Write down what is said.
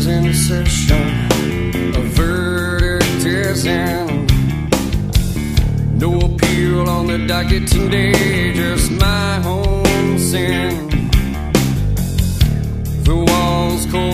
is in session. A verdict is in. No appeal on the docket today, just my own sin. The walls cold.